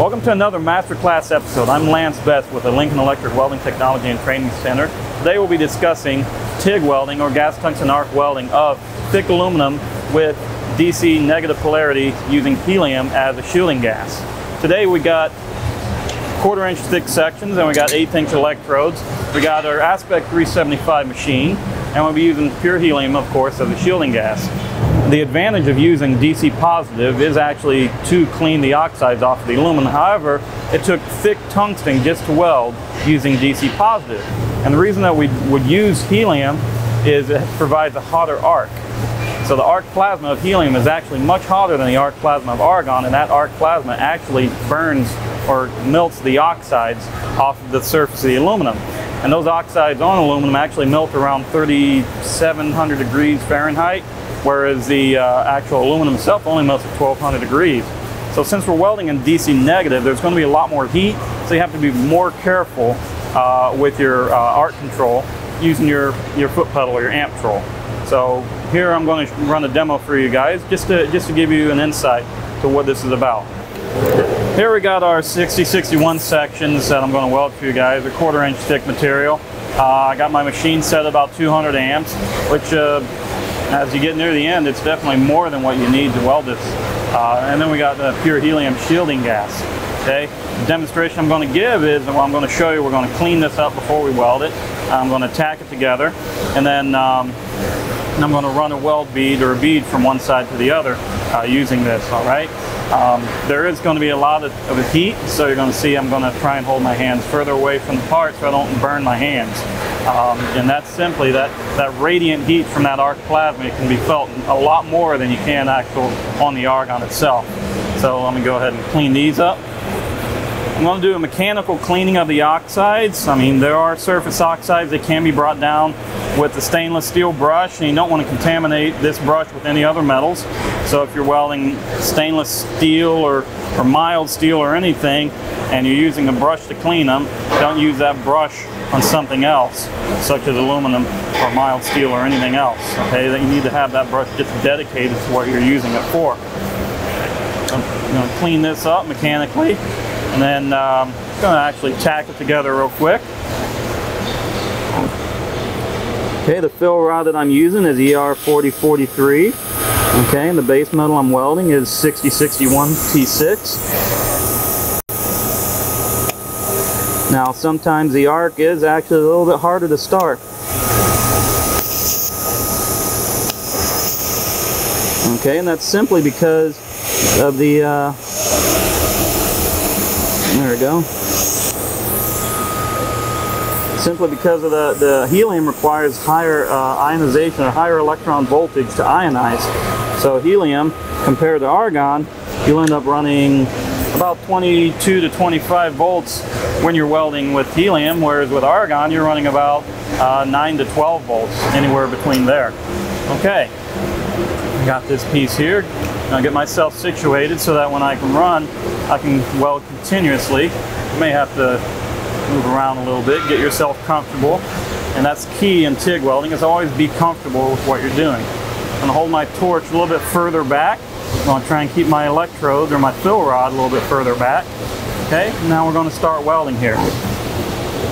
Welcome to another Masterclass episode. I'm Lance Best with the Lincoln Electric Welding Technology and Training Center. Today we'll be discussing TIG welding or gas tungsten arc welding of thick aluminum with DC negative polarity using helium as a shielding gas. Today we got quarter inch thick sections and we got eighth inch electrodes. We got our Aspect 375 machine and we'll be using pure helium of course as a shielding gas. The advantage of using DC positive is actually to clean the oxides off of the aluminum. However, it took thick tungsten just to weld using DC positive. And the reason that we would use helium is it provides a hotter arc. So the arc plasma of helium is actually much hotter than the arc plasma of argon, and that arc plasma actually burns or melts the oxides off of the surface of the aluminum. And those oxides on aluminum actually melt around 3,700 degrees Fahrenheit, whereas the uh, actual aluminum itself only melts at 1200 degrees. So since we're welding in DC negative, there's going to be a lot more heat, so you have to be more careful uh, with your uh, arc control using your, your foot pedal or your Amptrol. So here I'm going to run a demo for you guys just to, just to give you an insight to what this is about. Here we got our 6061 sections that I'm going to weld for you guys, a quarter inch thick material. Uh, I got my machine set about 200 amps, which uh, as you get near the end, it's definitely more than what you need to weld this. Uh, and then we got the pure helium shielding gas. Okay, the demonstration I'm going to give is, well, I'm going to show you, we're going to clean this up before we weld it. I'm going to tack it together, and then um, I'm going to run a weld bead or a bead from one side to the other uh, using this, all right? Um, there is going to be a lot of, of heat, so you're going to see I'm going to try and hold my hands further away from the part so I don't burn my hands. Um, and that's simply that, that radiant heat from that arc plasma can be felt a lot more than you can actual on the argon itself. So let me go ahead and clean these up. I'm going to do a mechanical cleaning of the oxides. I mean, there are surface oxides that can be brought down with the stainless steel brush, and you don't want to contaminate this brush with any other metals. So if you're welding stainless steel or, or mild steel or anything, and you're using a brush to clean them, don't use that brush on something else, such as aluminum or mild steel or anything else. Okay, that you need to have that brush just dedicated to what you're using it for. I'm going to clean this up mechanically, and then um, I'm going to actually tack it together real quick. Okay, the fill rod that I'm using is ER4043. Okay, and the base metal I'm welding is 6061 T6. Now sometimes the arc is actually a little bit harder to start. Okay, and that's simply because of the, uh, there we go. Simply because of the, the helium requires higher uh, ionization or higher electron voltage to ionize. So helium compared to argon, you'll end up running about 22 to 25 volts when you're welding with helium, whereas with argon you're running about uh, 9 to 12 volts, anywhere between there. Okay, got this piece here. I'll get myself situated so that when I can run, I can weld continuously. You may have to move around a little bit, get yourself comfortable. And that's key in TIG welding, is always be comfortable with what you're doing. I'm gonna hold my torch a little bit further back. I'm gonna try and keep my electrodes or my fill rod a little bit further back. Okay, now we're gonna start welding here.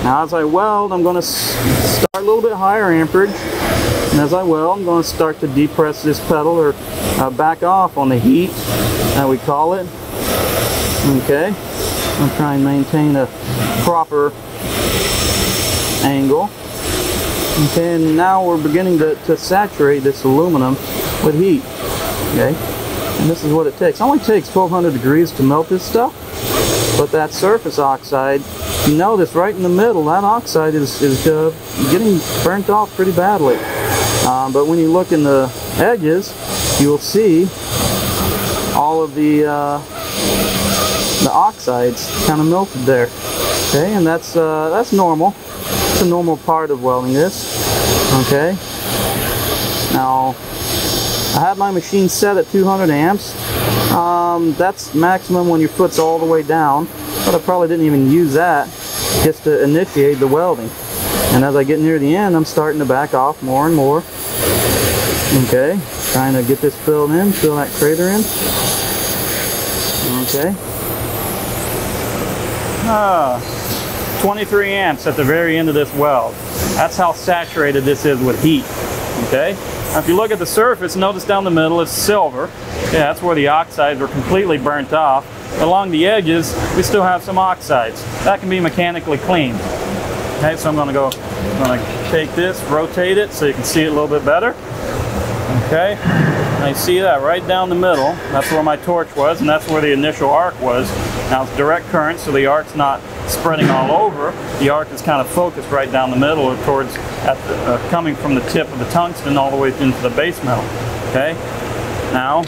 Now as I weld, I'm gonna start a little bit higher amperage. And as I weld, I'm gonna start to depress this pedal or uh, back off on the heat, that we call it. Okay, I'm trying to maintain a proper angle. Okay, and now we're beginning to, to saturate this aluminum with heat. Okay, and this is what it takes. It only takes 1200 degrees to melt this stuff, but that surface oxide, you notice right in the middle, that oxide is, is uh, getting burnt off pretty badly. Um, but when you look in the edges, you will see all of the uh, the oxides kind of melted there. Okay, and that's uh, that's normal. It's a normal part of welding this. Okay. Now, I have my machine set at 200 amps. Um, that's maximum when your foot's all the way down, but I probably didn't even use that just to initiate the welding. And as I get near the end, I'm starting to back off more and more. Okay, trying to get this filled in, fill that crater in. Okay. uh, 23 amps at the very end of this weld. That's how saturated this is with heat, okay? Now if you look at the surface, notice down the middle it's silver. Yeah, that's where the oxides are completely burnt off. Along the edges, we still have some oxides. That can be mechanically cleaned. Okay, so I'm gonna go, I'm gonna take this, rotate it so you can see it a little bit better. Okay, I see that right down the middle. That's where my torch was, and that's where the initial arc was. Now it's direct current, so the arc's not spreading all over. The arc is kind of focused right down the middle or towards, at the, uh, coming from the tip of the tungsten all the way into the base metal. Okay, now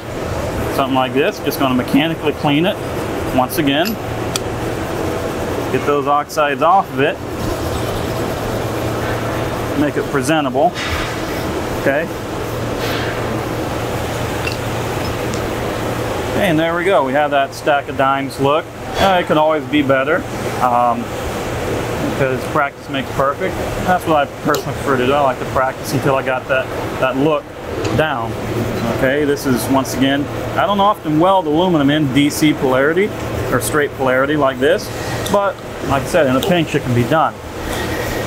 something like this, just going to mechanically clean it once again. Get those oxides off of it. Make it presentable. Okay. Okay, and there we go. We have that stack of dimes look. Uh, it can always be better um, because practice makes perfect. That's what I personally prefer to do. I like to practice until I got that, that look down. Okay, this is once again, I don't often weld aluminum in DC polarity or straight polarity like this, but like I said, in a pinch it can be done.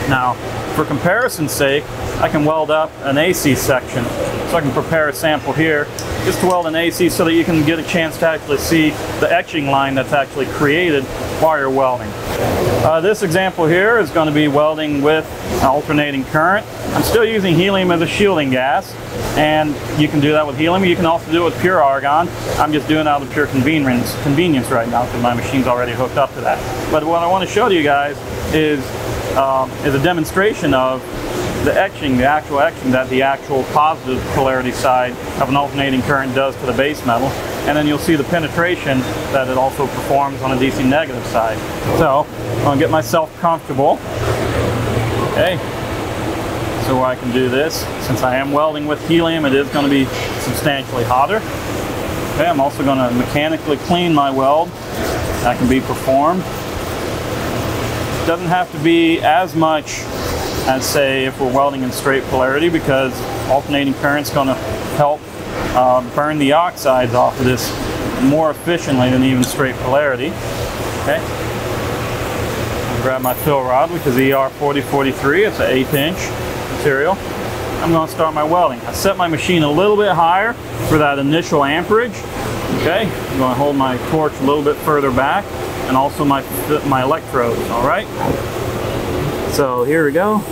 Now, for comparison's sake, I can weld up an AC section. So I can prepare a sample here just to weld an AC so that you can get a chance to actually see the etching line that's actually created while you're welding. Uh, this example here is going to be welding with alternating current. I'm still using helium as a shielding gas and you can do that with helium. You can also do it with pure argon. I'm just doing it out of pure convenience, convenience right now because my machine's already hooked up to that. But what I want to show to you guys is, um, is a demonstration of the etching, the actual etching that the actual positive polarity side of an alternating current does to the base metal. And then you'll see the penetration that it also performs on a DC negative side. So I'm gonna get myself comfortable. Okay, so I can do this. Since I am welding with helium, it is gonna be substantially hotter. Okay, I'm also gonna mechanically clean my weld. That can be performed. Doesn't have to be as much as say if we're welding in straight polarity because alternating current is going to help uh, burn the oxides off of this more efficiently than even straight polarity. Okay. I'll grab my fill rod, which is ER4043. It's an eighth inch material. I'm going to start my welding. I set my machine a little bit higher for that initial amperage. Okay. I'm going to hold my torch a little bit further back and also my, my electrodes. All right. So here we go.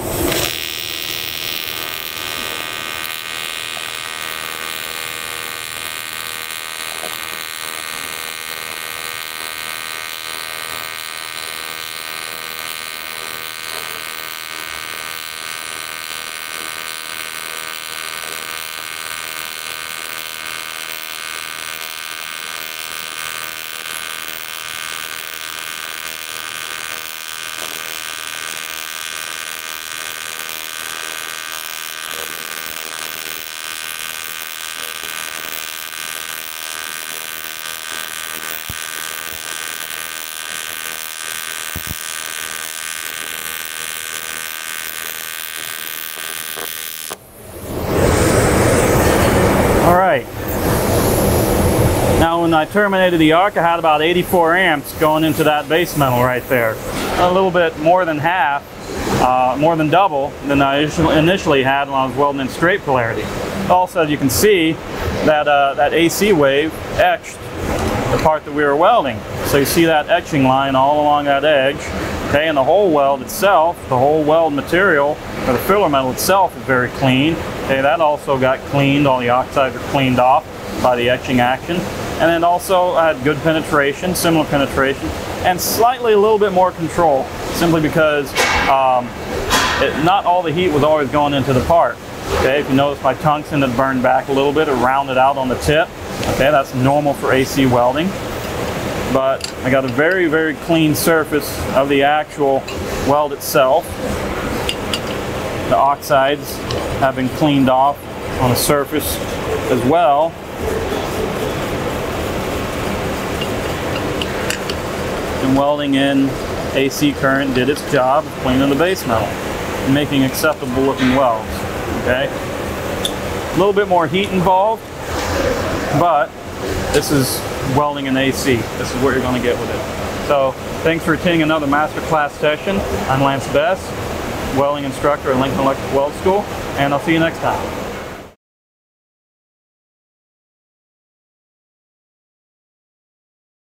when I terminated the arc, I had about 84 amps going into that base metal right there. A little bit more than half, uh, more than double than I initially had when I was welding in straight polarity. Also, as you can see, that, uh, that AC wave etched the part that we were welding. So you see that etching line all along that edge. Okay, and the whole weld itself, the whole weld material, or the filler metal itself is very clean. Okay, that also got cleaned, all the oxides are cleaned off by the etching action. And then also I had good penetration, similar penetration, and slightly a little bit more control, simply because um, it, not all the heat was always going into the part. Okay, if you notice my tungsten had burned back a little bit, it rounded out on the tip. Okay, that's normal for AC welding. But I got a very, very clean surface of the actual weld itself. The oxides have been cleaned off on the surface as well. And welding in AC current did its job cleaning the base metal and making acceptable looking welds. Okay, a little bit more heat involved, but this is welding in AC. This is what you're going to get with it. So thanks for attending another masterclass session. I'm Lance Best, welding instructor at Lincoln Electric Weld School, and I'll see you next time.